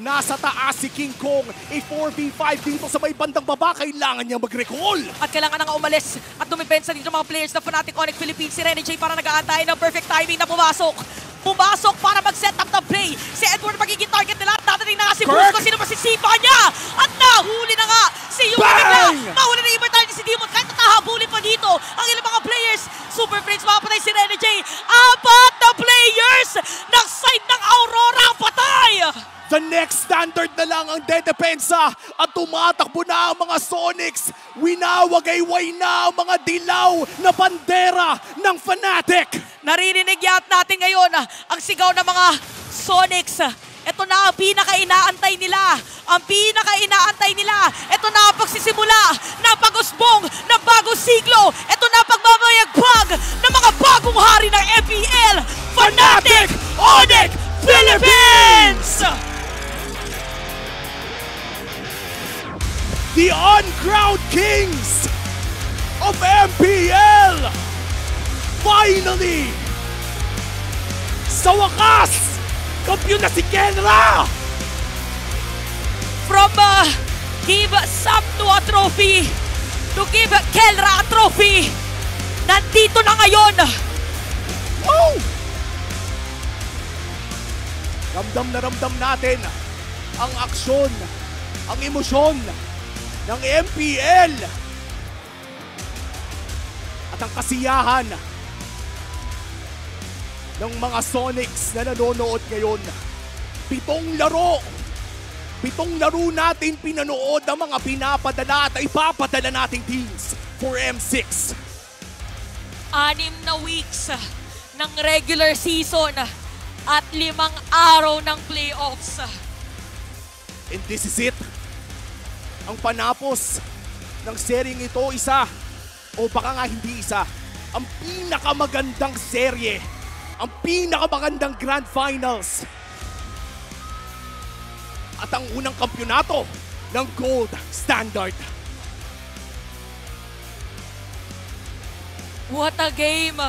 Nasa taas si King Kong. A 4v5 dito sa may bandang baba. Kailangan niya mag-recall. At kailangan na nga umalis at dumipensa dito mga players ng Fnatic Onyx Philippines. Si Rene J para nag-aantay ng perfect timing na pumasok. Pumasok para mag-set up ng play. Si Edward magiging target nila at dadating na nga si! Busco. Sino ba sisipa niya? At nahuli na nga si Yuki Bang! bigla. Mahuli na immortality si Demon. Kahit natahabulin pa dito ang ilang mga players. Super Prince mapatay si Rene J. Apat na players ng side ng Aurora ang patay! The next standard na lang ang dedepensa at tumatakbo na ang mga Sonics. Winawagayway na ang mga dilaw na bandera ng Fnatic. Naririnig yat natin ngayon ah, ang sigaw ng mga Sonics. Ito na ang pinaka-inaantay nila. Ang pinaka-inaantay nila. Ito na ang pagsisimula ng pag-usbong ng bagong siglo. Ito na The uncrowned kings of MPL. Finally! Sa wakas, kampiyon na si Kenra! From uh, give Samno a trophy to give Kelra a trophy. Nandito na ngayon. Oh! Ramdam na ramdam natin ang aksyon, ang emosyon ng MPL at ang kasiyahan ng mga Sonics na nanonood ngayon. Pitong laro, pitong laro natin pinanood ang mga pinapadala at ipapadala nating teams for M6. anim na weeks ng regular season at limang araw ng playoffs. And this is it. Ang panapos ng sering ito, isa o baka nga hindi isa. Ang pinakamagandang serye. Ang pinakamagandang Grand Finals. At ang unang kampyonato ng Gold Standard. What a game!